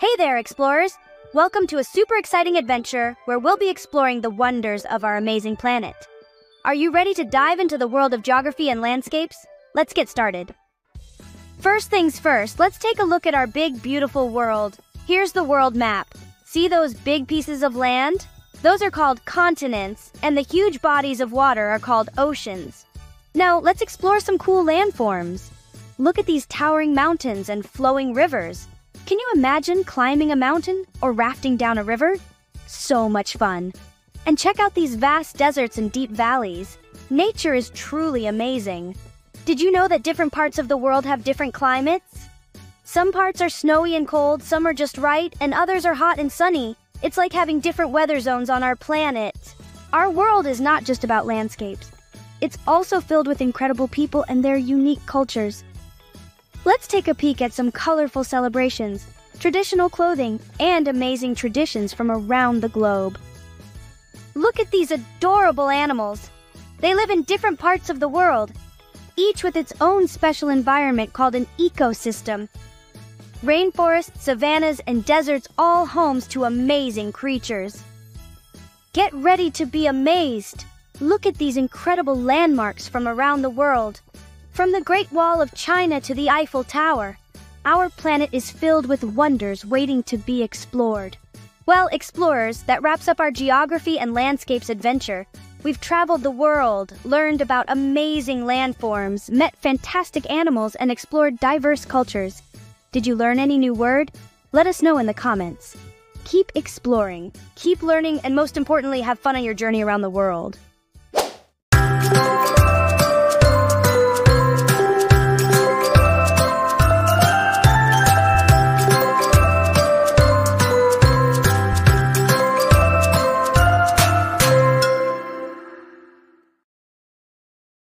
Hey there, explorers! Welcome to a super exciting adventure where we'll be exploring the wonders of our amazing planet. Are you ready to dive into the world of geography and landscapes? Let's get started. First things first, let's take a look at our big, beautiful world. Here's the world map. See those big pieces of land? Those are called continents, and the huge bodies of water are called oceans. Now, let's explore some cool landforms. Look at these towering mountains and flowing rivers. Can you imagine climbing a mountain or rafting down a river? So much fun. And check out these vast deserts and deep valleys. Nature is truly amazing. Did you know that different parts of the world have different climates? Some parts are snowy and cold, some are just right, and others are hot and sunny. It's like having different weather zones on our planet. Our world is not just about landscapes. It's also filled with incredible people and their unique cultures. Let's take a peek at some colorful celebrations, traditional clothing, and amazing traditions from around the globe. Look at these adorable animals. They live in different parts of the world, each with its own special environment called an ecosystem. Rainforests, savannas, and deserts all homes to amazing creatures. Get ready to be amazed. Look at these incredible landmarks from around the world. From the Great Wall of China to the Eiffel Tower, our planet is filled with wonders waiting to be explored. Well, explorers, that wraps up our geography and landscapes adventure. We've traveled the world, learned about amazing landforms, met fantastic animals, and explored diverse cultures. Did you learn any new word? Let us know in the comments. Keep exploring, keep learning, and most importantly, have fun on your journey around the world.